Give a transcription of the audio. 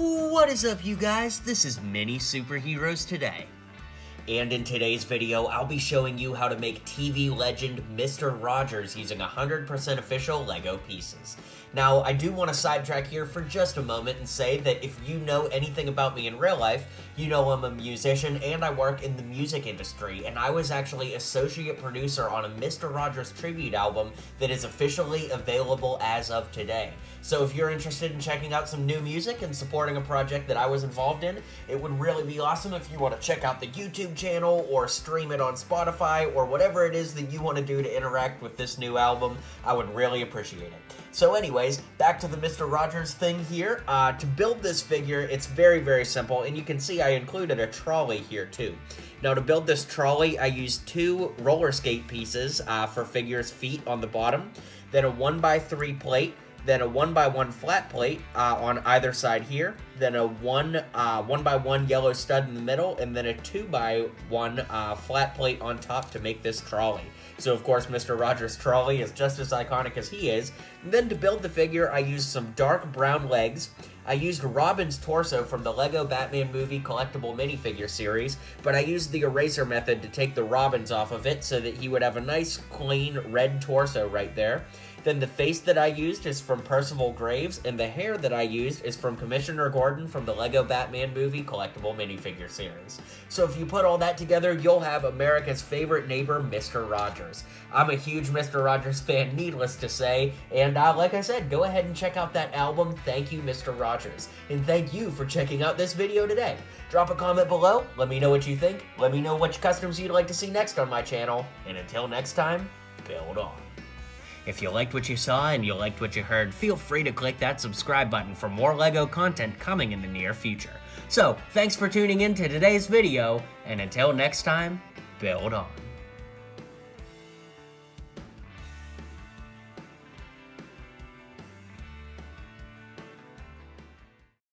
What is up, you guys? This is Mini Superheroes Today. And in today's video, I'll be showing you how to make TV legend Mr. Rogers using 100% official LEGO pieces. Now, I do want to sidetrack here for just a moment and say that if you know anything about me in real life, you know I'm a musician and I work in the music industry, and I was actually associate producer on a Mr. Rogers tribute album that is officially available as of today. So if you're interested in checking out some new music and supporting a project that I was involved in, it would really be awesome if you want to check out the YouTube channel or stream it on Spotify or whatever it is that you want to do to interact with this new album. I would really appreciate it. So anyways, back to the Mr. Rogers thing here. Uh, to build this figure, it's very, very simple, and you can see I included a trolley here too. Now to build this trolley, I used two roller skate pieces uh, for figure's feet on the bottom, then a 1x3 plate, then a one by one flat plate uh, on either side here, then a one uh, one by one yellow stud in the middle, and then a two by one uh, flat plate on top to make this trolley. So of course, Mr. Rogers' trolley is just as iconic as he is. And then to build the figure, I used some dark brown legs. I used Robin's torso from the LEGO Batman movie collectible minifigure series, but I used the eraser method to take the Robins off of it so that he would have a nice, clean, red torso right there. Then the face that I used is from Percival Graves, and the hair that I used is from Commissioner Gordon from the LEGO Batman movie collectible minifigure series. So if you put all that together, you'll have America's favorite neighbor, Mr. Rogers. I'm a huge Mr. Rogers fan, needless to say, and uh, like I said, go ahead and check out that album, Thank You, Mr. Rogers. And thank you for checking out this video today. Drop a comment below, let me know what you think, let me know which customs you'd like to see next on my channel, and until next time, build on. If you liked what you saw and you liked what you heard, feel free to click that subscribe button for more LEGO content coming in the near future. So, thanks for tuning in to today's video, and until next time, build on.